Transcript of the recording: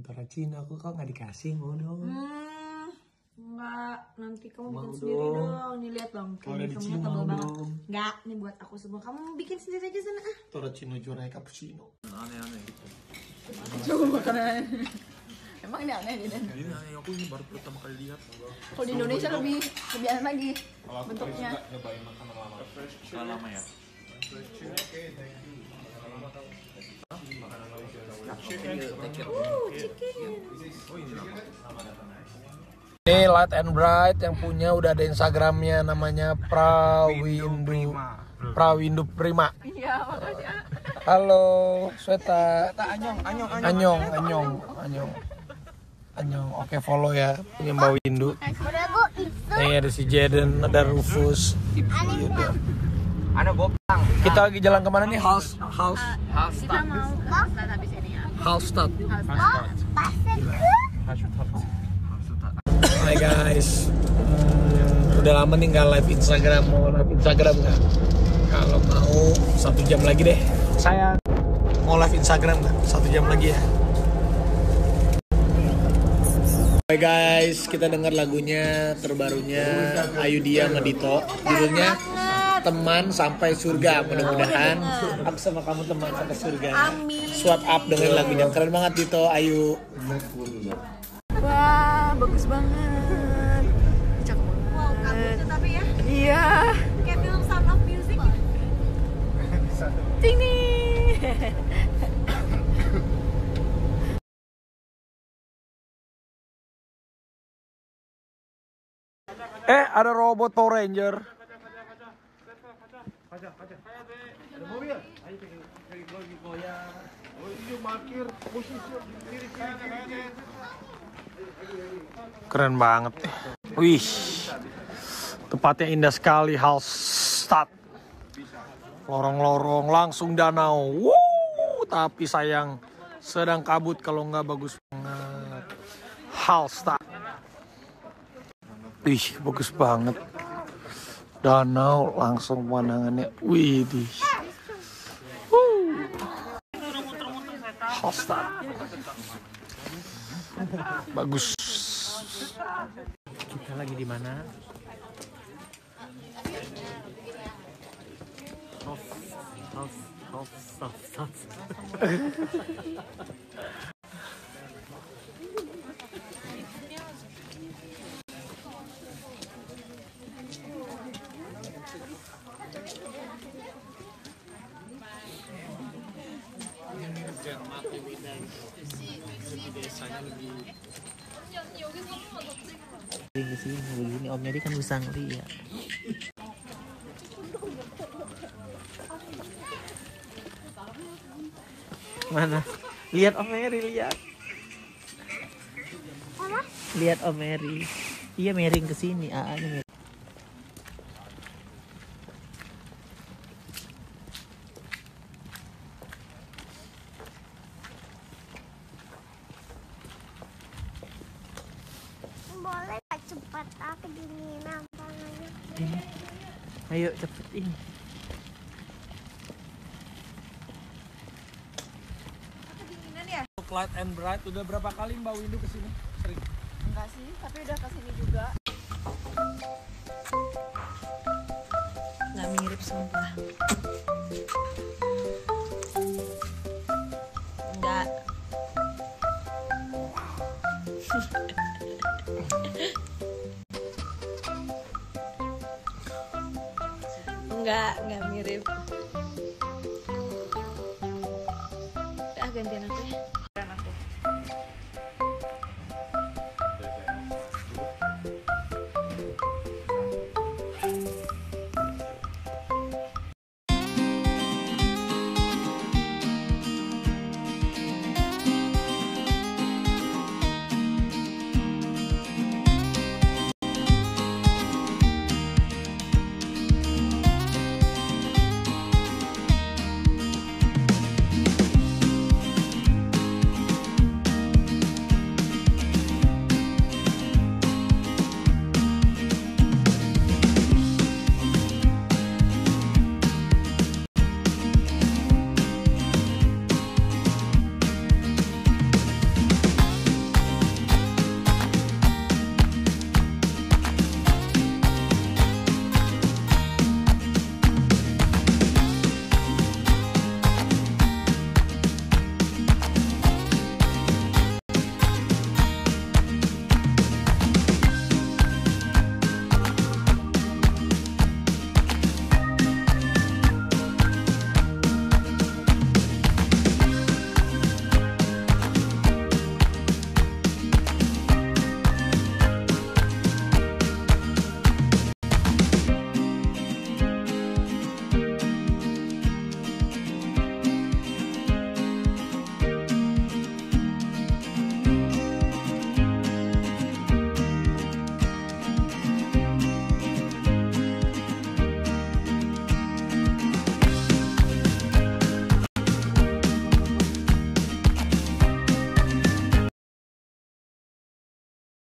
cappuccino aku kok nggak dikasih mau dong Hmm, enggak, nanti kamu Mau bikin sendiri dong. dong. Nih lihat dong, Kalau kayaknya sini tebal mau banget. dong. Enggak, nih buat aku semua. Kamu bikin sendiri aja sana ah. Toracino juara cappuccino aneh-aneh gitu Coba makanan. Emang ini aneh ini aneh aku ini baru pertama kali lihat Kalau di Indonesia lebih lebih aneh lagi bentuknya. Udah lama ya Ini Light and Bright yang punya udah ada Instagramnya namanya Prawindu Prawindu Prima. Iya, makasih. Halo, Sweta. Anyong, anyong, anyong, anyong, anyong. Anyong. Oke, follow ya punya Mbak Windu. Nih ada si Jaden, ada Rufus. Gitu. Ano gopang. Kita lagi jalan ke mana nih? House, house, Kita mau ke Hallstatt habis ini ya. Hallstatt. Hai guys, Hmm, udah lama nih nggak live Instagram, mau live Instagram nggak? Kalau mau satu jam lagi deh. Saya mau live Instagram nggak? Satu jam lagi ya. Hai guys, kita dengar lagunya terbarunya Ayu Dia Medito, judulnya Teman Sampai Surga. Mudah-mudahan aku sama kamu teman sampai surga. Amin. Swap up dengan lagunya keren banget Dito, Ayu. Wah, bagus banget. Cakep banget. Wow, kamu tapi ya Iya. kayak film Sound of Music. Ting. Eh, ada robot Power Ranger. Keren banget. Wih, tempatnya indah sekali, Hallstatt. Lorong-lorong langsung danau. Wuh, tapi sayang sedang kabut kalau nggak bagus banget. Hallstatt. Wih, bagus banget. Danau langsung pemandangannya. Wih, di. Bagus. Kita lagi di mana? Sering ke sini begini Om Yadi kan bisa ngeliat. Mana? Lihat Om Mary, lihat. Lihat Om Mary. Iya miring ke sini, AA Boleh gak cepat aku dinginam tangannya? Ayo cepet ini. Light and Bright udah berapa kali Mbak Windu ke sini? Sering. Enggak sih, tapi udah ke sini juga. Enggak, enggak mirip. Udah gantian aku ya.